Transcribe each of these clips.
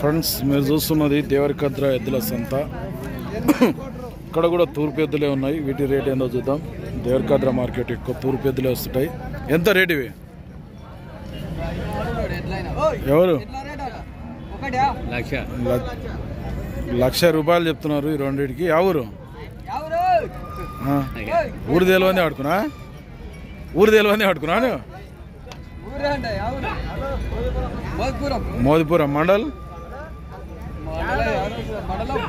Friends మీరు చూస్తున్నది దేవరికద్ర ఎద్దుల సంత. ఇక్కడ కూడా తూర్పు ఎద్దులే ఉన్నాయి. వీటి రేట్ ఏందో చూద్దాం. దేవరికద్ర మార్కెట్ ఎక్కువ తూర్పు ఎద్దులే వస్తుంటాయి. ఎంత రేట్ ఇవి? ఎవరు? లక్ష. రూపాయలు చెప్తున్నారు ఈ రెండింటికి. యా ఊరు? తెలియని ఆడుకున్నా? ఊరు తెలియని ఆడుకున్నా? మోదిపురం మండల్?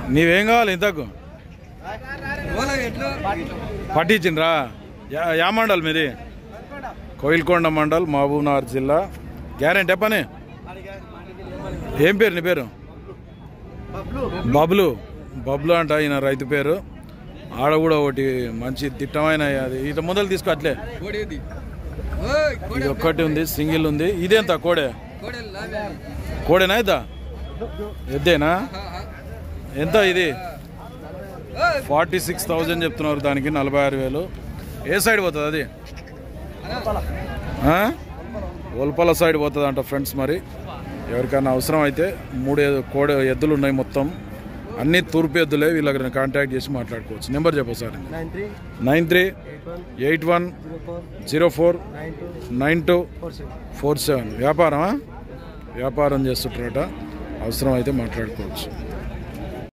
నీవేం కావాలి ఇంతకు? పట్టించిండ్రా? యా- మండల్ మీది? కోయిల్కొండ మండల్ మహబూబ్నగర్ జిల్లా. గ్యారెంటీ పని? ఏం పేరు నీ పేరు? బబ్లు. బబ్లు అంట ఈయన రైతు పేరు. ఆడ కూడా ఒకటి మంచి దిట్టమైన అది. ఇట మొదలు తీసుకో అట్లే. ఇది ఒక్కటి ఉంది సింగిల్ ఉంది. ఇదేంత కోడే? కోడేనా ఇద్దా ఎద్దేనా? ఎంత ఇది? ఫార్టీ సిక్స్ థౌజండ్ చెప్తున్నారు దానికి నలభై ఆరు వేలు. ఏ సైడ్ పోతుంది అది? ఒల్పల సైడ్ పోతుంది అంట ఫ్రెండ్స్ మరి. ఎవరికైనా అవసరం అయితే మూడు కోడి కోడ ఎద్దులు ఉన్నాయి మొత్తం. అన్ని తూర్పు ఎద్దులే వీళ్ళకి కాంటాక్ట్ చేసి మాట్లాడుకోవచ్చు. నెంబర్ చెప్పు sir. Nine three eight one zero four nine two four seven four seven. వ్యాపారమా? వ్యాపారం చేస్తుంటారట. అవసరం అయితే మాట్లాడుకోవచ్చు.